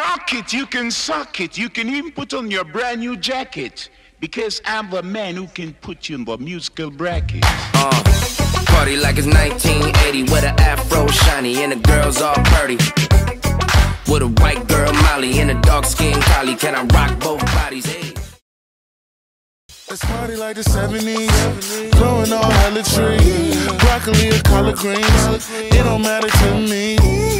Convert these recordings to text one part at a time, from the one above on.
rock it, you can suck it, you can even put on your brand new jacket. Because I'm the man who can put you in the musical bracket. Uh, party like it's 1980 with an afro shiny and the girls all pretty. With a white girl Molly and a dark skin collie, can I rock both bodies? Hey. Let's party like the 70s, blowing all hella trees. Broccoli or collard greens, it don't matter to me.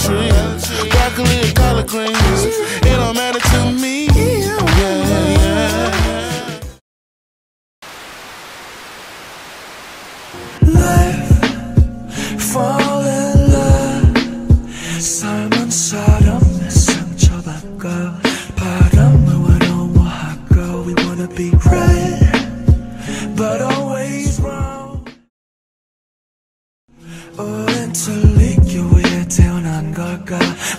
trees. Broccoli or collard greens, it don't matter to me. Yeah, yeah. fall in love 삶은 사람의 상처받고 바람을 외로워하고 We wanna be right But always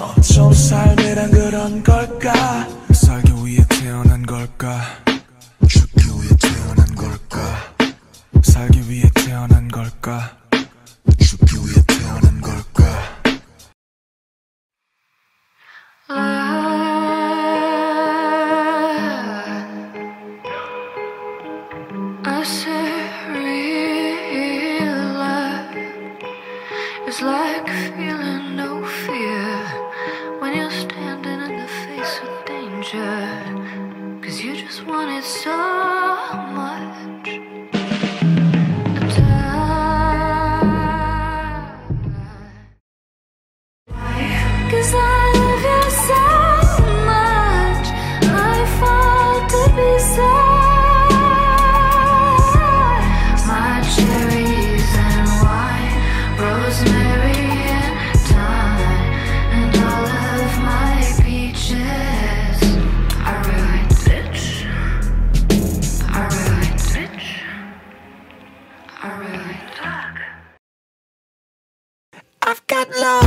엄청 삶이란 그런 걸까? 살기 위해 태어난 걸까? 죽기 위해 태어난 걸까? 살기 위해 태어난 걸까? 죽기 위해 태어난 걸까? I said real life is like feeling no standing in the face of danger. Cause you just want it so. No.